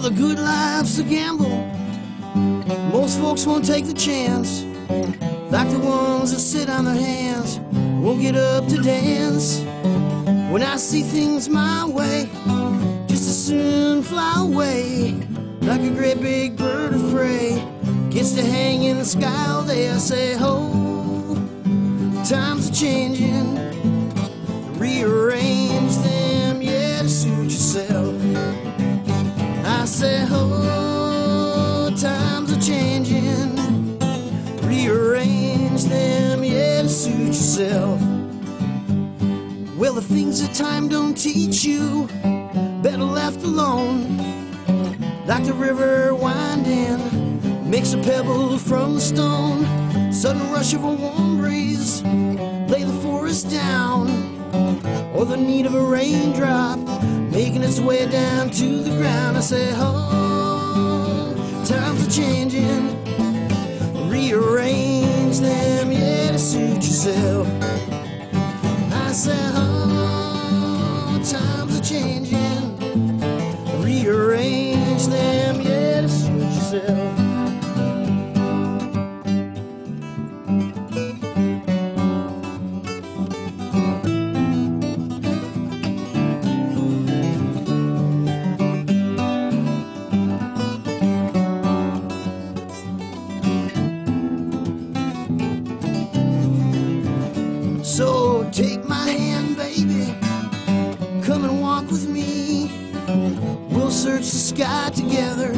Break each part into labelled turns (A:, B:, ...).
A: the good life's a gamble. Most folks won't take the chance. Like the ones that sit on their hands, won't get up to dance. When I see things my way, just as soon fly away. Like a great big bird of prey, gets to hang in the sky all day. I say, ho, times are changing. Rearrange them, yeah, to suit yourself. Yourself. Well, the things that time don't teach you, better left alone. Like the river winding, makes a pebble from the stone. Sudden rush of a warm breeze, lay the forest down. Or the need of a raindrop, making its way down to the ground. I say, oh, yourself. I said, oh, times are changing. Rearrange them, yeah, to suit yourself. So take my hand, baby, come and walk with me. We'll search the sky together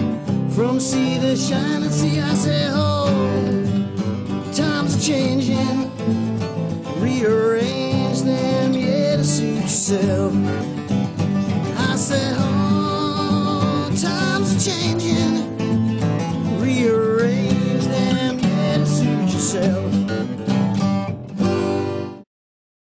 A: from sea to shining sea. I say, oh, time's changing. Rearrange them, yeah, to suit yourself. I say, oh, time's changing. Rearrange them, yeah, to suit yourself.